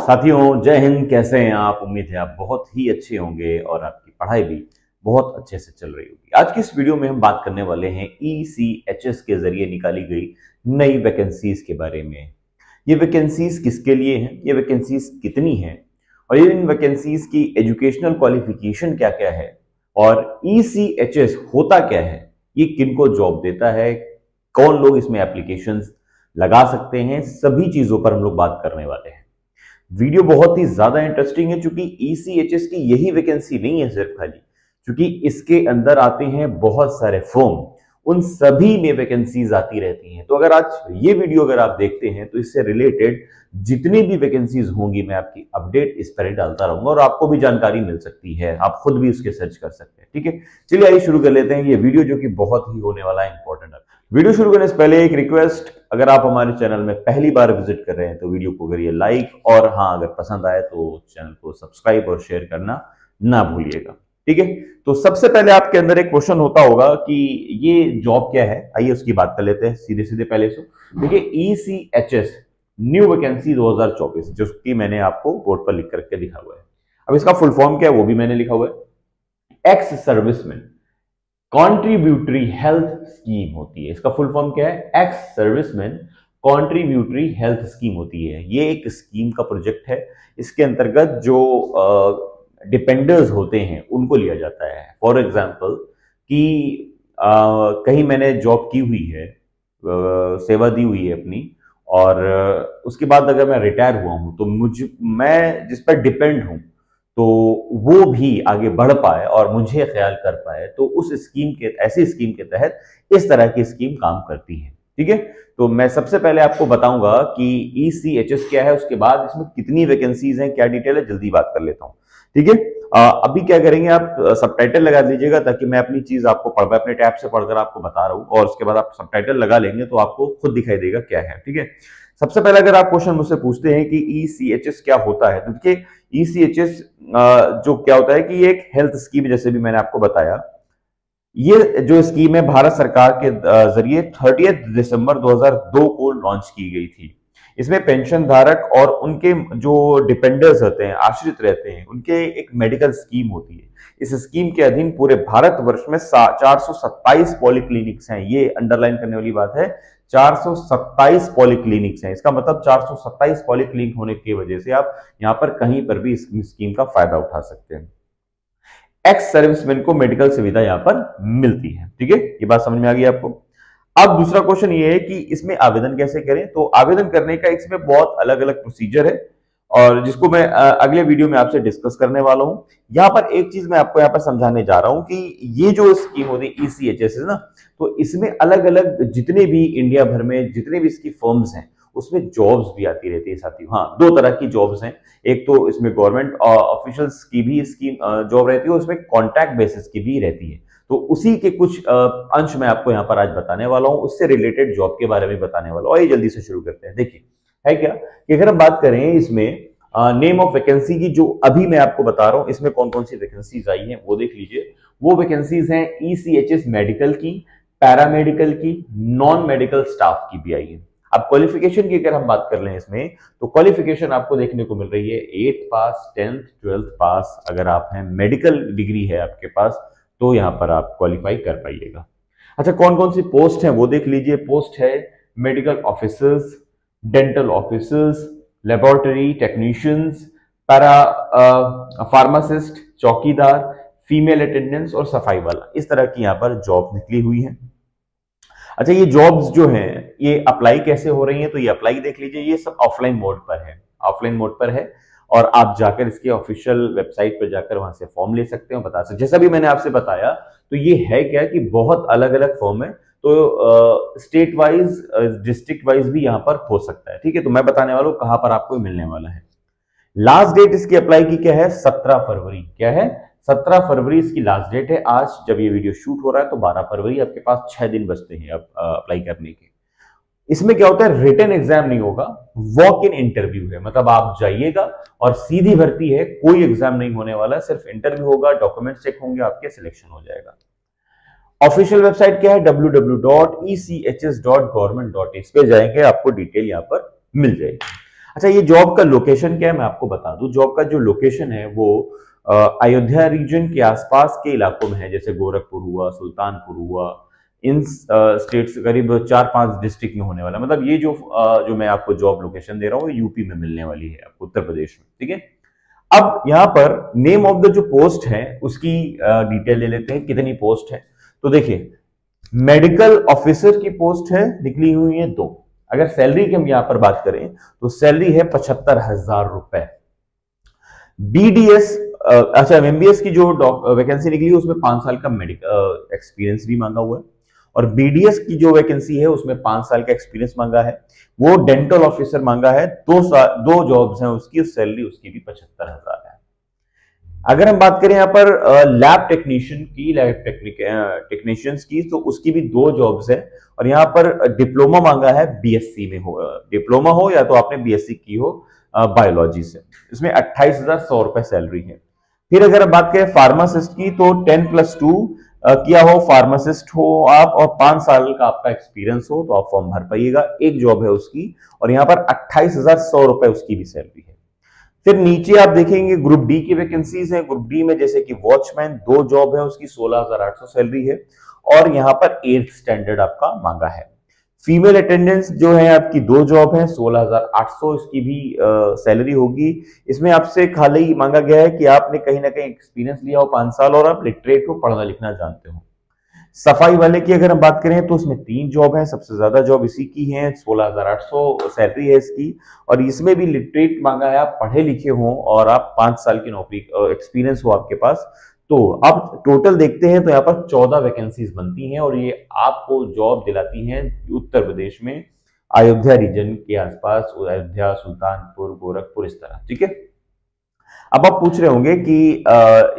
साथियों, जय हिंद। कैसे हैं आप? उम्मीद है आप बहुत ही अच्छे होंगे और आपकी पढ़ाई भी बहुत अच्छे से चल रही होगी। आज की इस वीडियो में हम बात करने वाले हैं ई के ज़रिए निकाली गई नई वैकेंसीज के बारे में। ये वैकेंसीज किसके लिए हैं? ये वैकेंसीज कितनी हैं? और ये इन वैकेंसीज की एजुकेशनल क्वालिफिकेशन क्या क्या है? और ई होता क्या है? ये किनको जॉब देता है? कौन लोग इसमें एप्लीकेशन लगा सकते हैं? सभी चीज़ों पर हम लोग बात करने वाले हैं। वीडियो बहुत ही ज़्यादा इंटरेस्टिंग है क्योंकि ईसीएचएस की यही वैकेंसी नहीं है सिर्फ़ खाली क्योंकि इसके अंदर आते हैं बहुत सारे फॉर्म उन सभी में वैकेंसीज आती रहती हैं। तो अगर आज ये वीडियो अगर आप देखते हैं तो इससे रिलेटेड जितनी भी वैकेंसीज होंगी, मैं आपकी अपडेट इस पर डालता रहूँगा और आपको भी जानकारी मिल सकती है, आप खुद भी उसके सर्च कर सकते हैं, ठीक है? चलिए आइए शुरू कर लेते हैं ये वीडियो जो कि बहुत ही होने वाला है इंपॉर्टेंट वीडियो शुरू करने से पहले एक रिक्वेस्ट अगर आप हमारे चैनल में पहली बार विज़िट कर रहे हैं तो वीडियो को करिए लाइक और हाँ अगर पसंद आए तो चैनल को सब्सक्राइब और शेयर करना ना भूलिएगा। ठीक है? तो सबसे पहले आपके अंदर एक क्वेश्चन होता होगा कि ये जॉब क्या है? आइए उसकी बात कर लेते हैं सीधे सीधे पहले से देखिए ईसीएचएस न्यू वैकेंसी 2024 जो कि मैंने आपको बोर्ड पर लिख करके लिखा हुआ है। अब इसका फुल फॉर्म क्या है, वो भी मैंने लिखा हुआ है। Ex serviceman contributory health scheme होती है। इसका फुल फॉर्म क्या है? Ex serviceman contributory health scheme होती है। ये एक स्कीम का प्रोजेक्ट है। इसके अंतर्गत जो डिपेंडर्स uh, होते हैं उनको लिया जाता है। फॉर एग्ज़ाम्पल कि आ, कहीं मैंने जॉब की हुई है आ, सेवा दी हुई है अपनी और उसके बाद अगर मैं रिटायर हुआ हूँ तो मुझ मैं जिस पर डिपेंड हूँ तो वो भी आगे बढ़ पाए और मुझे ख्याल कर पाए तो उस स्कीम के, ऐसी स्कीम के तहत इस तरह की स्कीम काम करती है। ठीक है? तो मैं सबसे पहले आपको बताऊँगा कि ईसीएचएस क्या है, उसके बाद इसमें कितनी वैकेंसीज हैं, क्या डिटेल है, जल्दी बात कर लेता हूँ। ठीक है? अभी क्या करेंगे आप सबटाइटल लगा दीजिएगा ताकि मैं अपनी चीज़ आपको पढ़ अपने टैब से पढ़कर आपको बता रहा हूँ, और उसके बाद आप सबटाइटल लगा लेंगे तो आपको खुद दिखाई देगा क्या है। ठीक है? सबसे पहले अगर आप क्वेश्चन मुझसे पूछते हैं कि ईसीएचएस क्या होता है तो देखिए ईसीएचएस जो क्या होता है कि ये एक हेल्थ स्कीम जैसे भी मैंने आपको बताया। ये जो स्कीम है, भारत सरकार के ज़रिए थर्टी दिसंबर 2002 को लॉन्च की गई थी। इसमें पेंशन धारक और उनके जो डिपेंडर्स होते हैं, आश्रित रहते हैं, उनके एक मेडिकल स्कीम होती है। इस स्कीम के अधीन पूरे भारत वर्ष में चार सौ सत्ताईस पॉलिक्लिनिक्स हैं। ये अंडरलाइन करने वाली बात है, चार 427 पॉलिक्लिनिक्स हैं। इसका मतलब चार 427 पॉलिक्लिनिक होने की वजह से आप यहाँ पर कहीं पर भी इस स्कीम का फ़ायदा उठा सकते हैं। एक्स सर्विसमैन को मेडिकल सुविधा यहाँ पर मिलती है। ठीक है? ये बात समझ में आ गई आपको? अब दूसरा क्वेश्चन ये है कि इसमें आवेदन कैसे करें? तो आवेदन करने का इसमें बहुत अलग अलग प्रोसीजर है और जिसको मैं अगले वीडियो में आपसे डिस्कस करने वाला हूँ। यहाँ पर एक चीज़ मैं आपको यहाँ पर समझाने जा रहा हूँ कि ये जो स्कीम होती है ईसीएचएस है ना तो इसमें अलग अलग जितने भी इंडिया भर में जितने भी इसकी फर्म्स हैं, उसमें जॉब्स भी आती रहती है साथी हाँ दो तरह की जॉब्स हैं। एक तो इसमें गवर्नमेंट ऑफिशियल्स की भी इसकी जॉब रहती है और उसमें कॉन्ट्रैक्ट बेसिस की भी रहती है। तो उसी के कुछ अंश मैं आपको यहाँ पर आज बताने वाला हूँ। उससे रिलेटेड जॉब के बारे में बताने वाला हूँ। आइए जल्दी से शुरू करते हैं। देखिए, है क्या? कि अगर हम बात करें इसमें नेम ऑफ़ वैकेंसी की जो अभी मैं आपको बता रहा हूँ, इसमें कौन कौन सी वैकेंसीज आई हैं, वो देख लीजिए। वो वैकेंसीज हैं ईसीएचएस मेडिकल की पैरामेडिकल की नॉन मेडिकल स्टाफ की भी आई है। अब क्वालिफिकेशन की अगर हम बात कर लें इसमें तो क्वालिफिकेशन आपको देखने को मिल रही है। Eight pass tenth twelfth pass अगर आप हैं मेडिकल डिग्री है आपके पास तो यहाँ पर आप क्वालिफाई कर पाइएगा। अच्छा कौन कौन सी पोस्ट है? वो देख लीजिए। पोस्ट है medical officers dental officers laboratory technicians para pharmacist चौकीदार फीमेल अटेंडेंस और सफ़ाई वाला। इस तरह की यहाँ पर जॉब निकली हुई है। अच्छा ये जॉब्स जो हैं, ये अप्लाई कैसे हो रही हैं? तो ये अप्लाई देख लीजिए। ये सब ऑफलाइन मोड पर है। ऑफलाइन मोड पर है। और आप जाकर इसके ऑफिशियल वेबसाइट पर जाकर वहाँ से फॉर्म ले सकते हैं, बता सकते जैसा भी मैंने आपसे बताया तो ये है क्या कि बहुत अलग अलग फॉर्म है तो स्टेट वाइज डिस्ट्रिक्ट वाइज भी यहाँ पर हो सकता है। ठीक है तो मैं बताने वाला हूँ कहाँ पर आपको मिलने वाला है। लास्ट डेट इसकी अप्लाई की क्या है? सत्रह फरवरी। क्या है? सत्रह फरवरी इसकी लास्ट डेट है। आज जब ये वीडियो शूट हो रहा है तो बारह फरवरी आपके पास छह दिन बचते हैं अब अप्लाई करने के। इसमें क्या होता है रिटर्न एग्ज़ाम नहीं होगा वॉक इन इंटरव्यू है। मतलब आप जाइएगा और सीधी भर्ती है, कोई एग्ज़ाम नहीं होने वाला, सिर्फ़ इंटरव्यू होगा डॉक्यूमेंट चेक होंगे, आपके सिलेक्शन हो जाएगा। ऑफिशियल वेबसाइट क्या है? www.echs.government.in पे जाएँगे, आपको डिटेल यहाँ पर मिल जाएगी। अच्छा ये जॉब का लोकेशन क्या है? मैं आपको बता दूँ जॉब का जो लोकेशन है, वो अयोध्या रीजन के आसपास के इलाकों में है, जैसे गोरखपुर हुआ, सुल्तानपुर हुआ इन स्टेट्स करीब चार पाँच डिस्ट्रिक्ट में होने वाला मतलब ये जो जो मैं आपको जॉब लोकेशन दे रहा हूँ यूपी में मिलने वाली है आपको, उत्तर प्रदेश में, ठीक है? अब यहाँ पर नेम ऑफ़ द जो पोस्ट है, उसकी डिटेल ले लेते हैं, कितनी पोस्ट है। तो देखिए मेडिकल ऑफिसर की पोस्ट है, निकली हुई है दो। अगर सैलरी की हम यहाँ पर बात करें तो सैलरी है पचहत्तर हज़ार रुपए। बीडीएस अच्छा एमबीएस की जो वैकेंसी निकली है, उसमें पाँच साल का मेडिकल एक्सपीरियंस भी मांगा हुआ है। और बीडीएस की जो वैकेंसी है, उसमें पाँच साल का एक्सपीरियंस मांगा है। वो डेंटल ऑफिसर मांगा है, दो साल दो जॉब्स हैं उसकी सैलरी उसकी भी पचहत्तर हज़ार है। अगर हम बात करें यहाँ पर लैब टेक्नीशियन की लैब टेक्नीशियंस की तो उसकी भी दो जॉब्स है। और यहाँ पर डिप्लोमा मांगा है बीएससी में हो डिप्लोमा हो या तो आपने बीएससी की हो बायोलॉजी से। इसमें अट्ठाईस हज़ार सौ रुपए सैलरी है। फिर अगर हम बात करें फार्मासिस्ट की तो टेन प्लस टू किया हो, फार्मासिस्ट हो आप और पाँच साल का आपका एक्सपीरियंस हो तो आप फॉर्म भर पाइएगा। एक जॉब है उसकी और यहाँ पर अट्ठाईस हज़ार सौ रुपए उसकी भी सैलरी है। फिर नीचे आप देखेंगे ग्रुप डी की वैकेंसीज है। ग्रुप डी में जैसे कि वॉचमैन दो जॉब है उसकी, सोलह हज़ार आठ सौ सैलरी है और यहाँ पर एट स्टैंडर्ड आपका मांगा है। फीमेल अटेंडेंस जो है, आपकी दो जॉब है, सोलह हज़ार आठ सौ इसकी भी सैलरी होगी। इसमें आपसे खाली मांगा गया है कि आपने कहीं ना कहीं एक्सपीरियंस लिया हो, पाँच साल और आप लिटरेट हो, पढ़ना लिखना जानते हो। सफ़ाई वाले की अगर हम बात करें तो इसमें तीन जॉब है, सबसे ज़्यादा जॉब इसी की है, सोलह हज़ार आठ सौ सैलरी है इसकी। और इसमें भी लिटरेट मांगा है, आप पढ़े लिखे हो और आप पाँच साल की नौकरी एक्सपीरियंस हो आपके पास। तो अब टोटल देखते हैं तो यहाँ पर चौदह वैकेंसीज बनती हैं और ये आपको जॉब दिलाती हैं उत्तर प्रदेश में, अयोध्या रीजन के आसपास, अयोध्या, सुल्तानपुर, गोरखपुर, इस तरह, ठीक है? अब आप पूछ रहे होंगे कि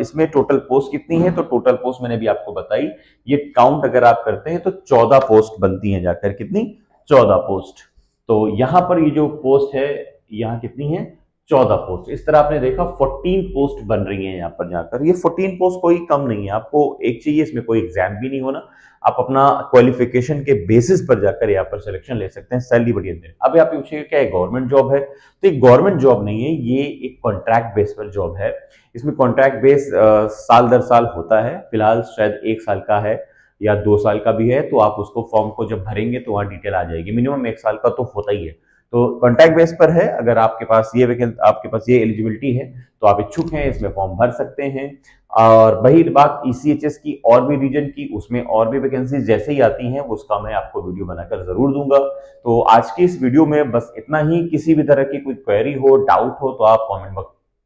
इसमें टोटल पोस्ट कितनी है? तो टोटल पोस्ट मैंने भी आपको बताई। ये काउंट अगर आप करते हैं तो चौदह पोस्ट बनती है जाकर, कितनी? चौदह पोस्ट तो यहाँ पर ये जो पोस्ट है, यहाँ कितनी है? चौदह पोस्ट इस तरह आपने देखा फोर्टीन पोस्ट बन रही है यहाँ पर जाकर। ये फोर्टीन पोस्ट कोई कम नहीं है। आपको एक चाहिए, इसमें कोई एग्ज़ाम भी नहीं होना। आप अपना क्वालिफिकेशन के बेसिस पर जाकर यहाँ पर सिलेक्शन ले सकते हैं सैलरी बढ़िया दे अब आप पूछिए, क्या गवर्नमेंट जॉब है? तो एक गवर्नमेंट जॉब नहीं है, ये एक कॉन्ट्रैक्ट बेस पर जॉब है। इसमें कॉन्ट्रैक्ट बेस साल दर साल होता है। फ़िलहाल शायद एक साल का है या दो साल का भी है तो आप उसको फॉर्म को जब भरेंगे तो वहाँ डिटेल आ जाएगी। मिनिमम एक साल का तो होता ही है। तो कॉन्टैक्ट बेस पर है। अगर आपके पास ये वैकेंस आपके पास ये एलिजिबिलिटी है तो आप इच्छुक हैं, इसमें फॉर्म भर सकते हैं। और वही बात ईसीएचएस e की और भी रीजन की, उसमें और भी वैकेंसी जैसे ही आती हैं, उसका मैं आपको वीडियो बनाकर ज़रूर दूँगा। तो आज की इस वीडियो में बस इतना ही। किसी भी तरह की कोई क्वेरी हो डाउट हो तो आप कॉमेंट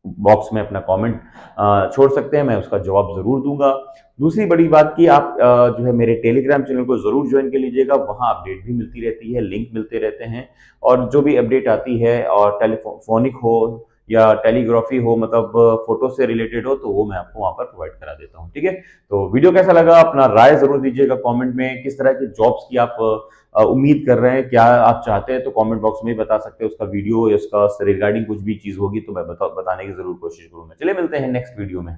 बॉक्स में अपना कमेंट छोड़ सकते हैं, मैं उसका जवाब ज़रूर दूँगा। दूसरी बड़ी बात की आप जो है मेरे टेलीग्राम चैनल को ज़रूर ज्वाइन कर लीजिएगा, वहाँ अपडेट भी मिलती रहती है लिंक मिलते रहते हैं, और जो भी अपडेट आती है, और टेलीफोनिक हो या टेलीग्राफी हो मतलब फ़ोटो से रिलेटेड हो तो वो मैं आपको वहाँ पर प्रोवाइड करा देता हूँ ठीक है? तो वीडियो कैसा लगा? अपना राय ज़रूर दीजिएगा कमेंट में किस तरह की जॉब्स की आप उम्मीद कर रहे हैं क्या आप चाहते हैं तो कमेंट बॉक्स में बता सकते हैं उसका वीडियो या उसका रिगार्डिंग कुछ भी चीज़ होगी तो मैं बता, बताने की ज़रूर कोशिश करूँगा। चलिए मिलते हैं नेक्स्ट वीडियो में।